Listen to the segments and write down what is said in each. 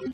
This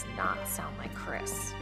does not sound like Chris.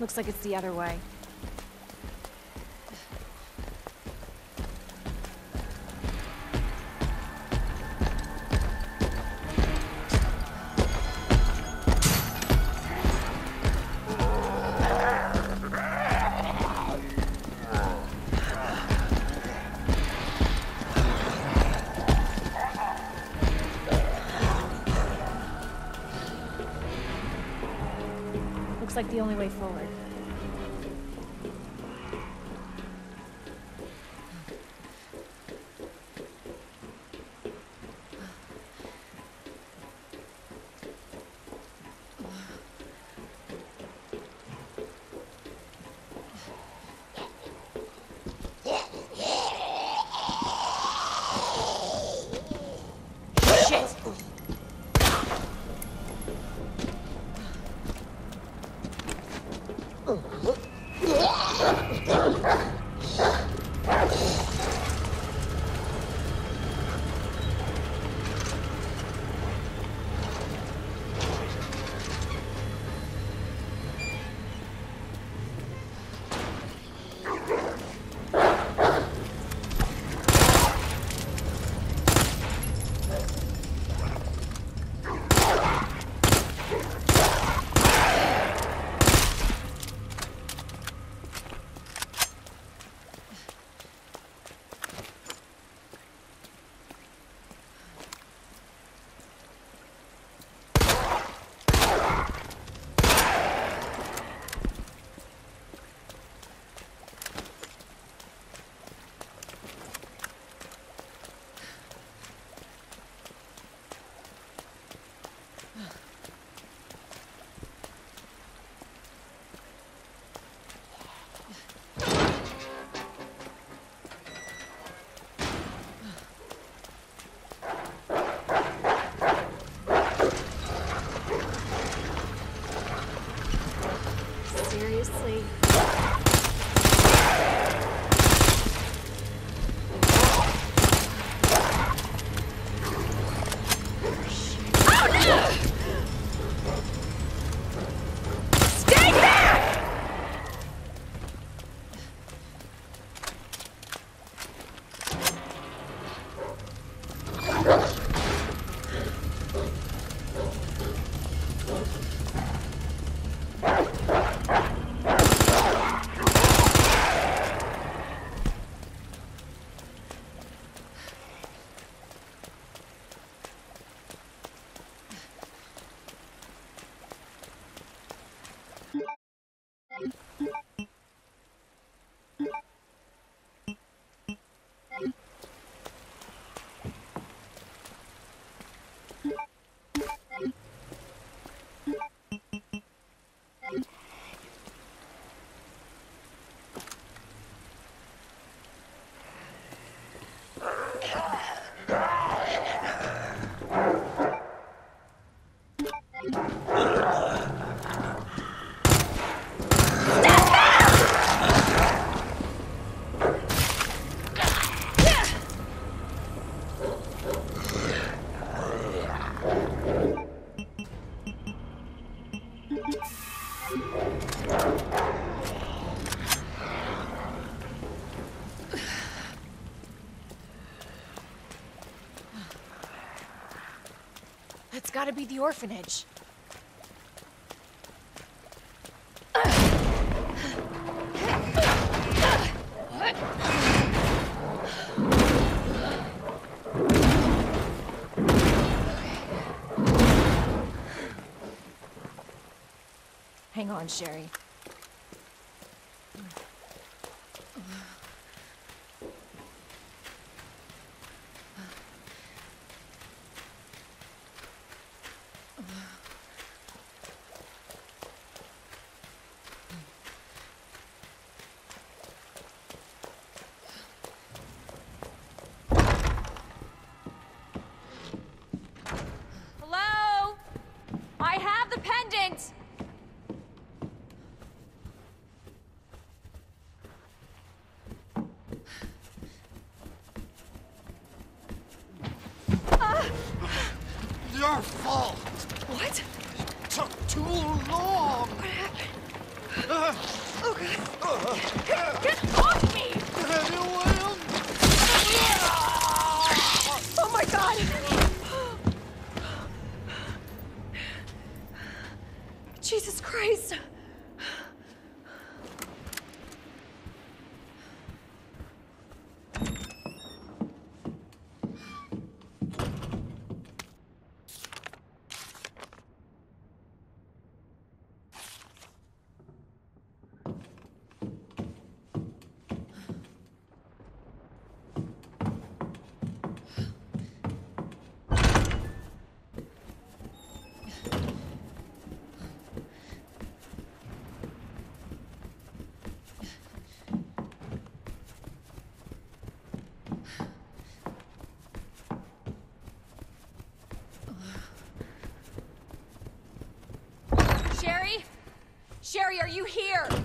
Looks like it's the other way. Looks like the only way forward. Be the orphanage. Hang on, Sherry. Sherry, are you here?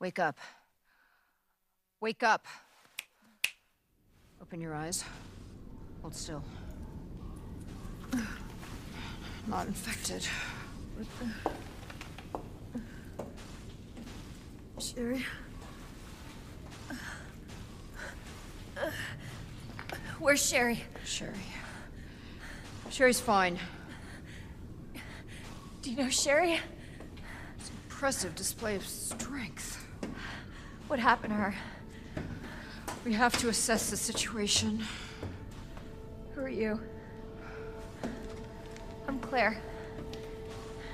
Wake up. Wake up. Open your eyes. Hold still. Not infected. Sherry? Where's Sherry? Sherry. Sherry's fine. Do you know Sherry? It's an Impressive display of strength. What happened to her? We have to assess the situation. Who are you? I'm Claire.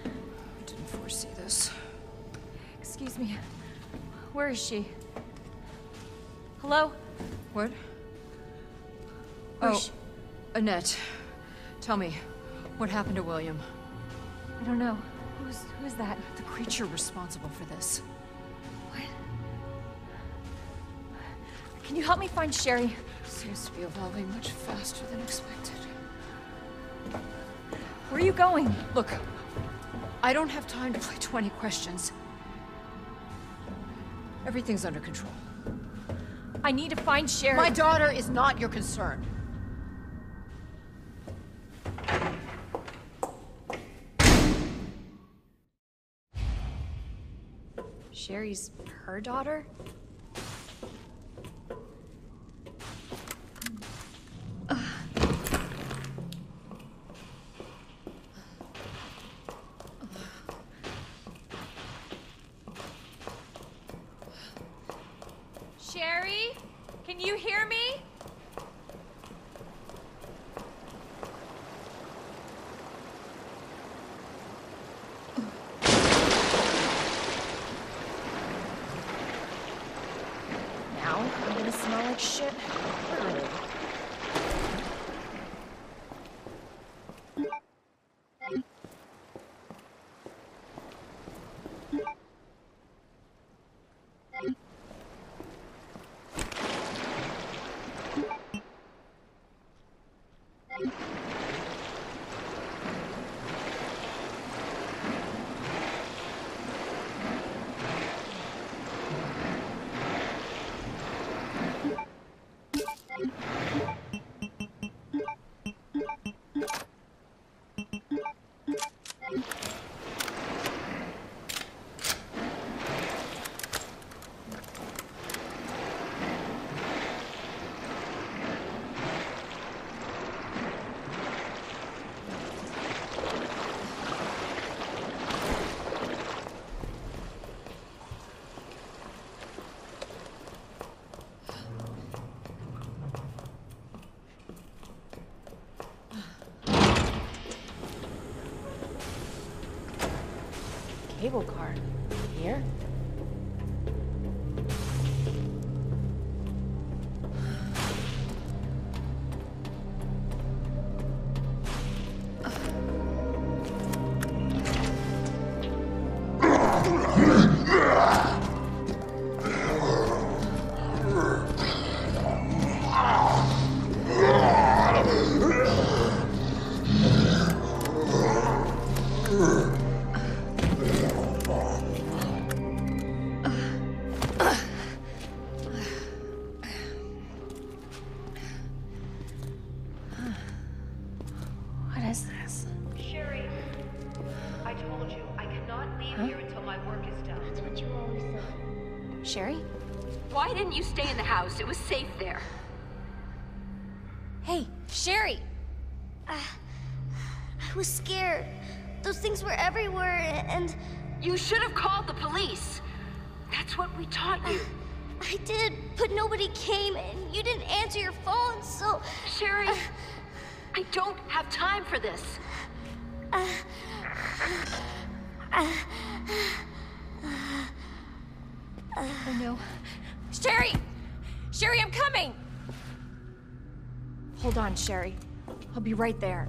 I didn't foresee this. Excuse me. Where is she? Hello? What? Where's oh, Annette. Tell me, what happened to William? I don't know. Who's who's that? The creature responsible for this. Can you help me find Sherry? Seems to be evolving much faster than expected. Where are you going? Look, I don't have time to play 20 questions. Everything's under control. I need to find Sherry. My daughter is not your concern. Sherry's her daughter? Sherry? Can you hear me? What time for this. Oh no. Sherry! Sherry, I'm coming! Hold on, Sherry. I'll be right there.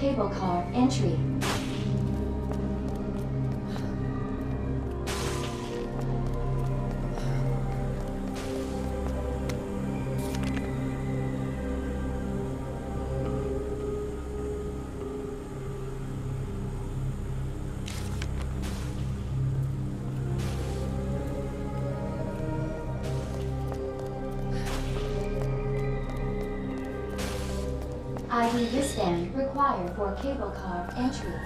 Cable car cable car entry.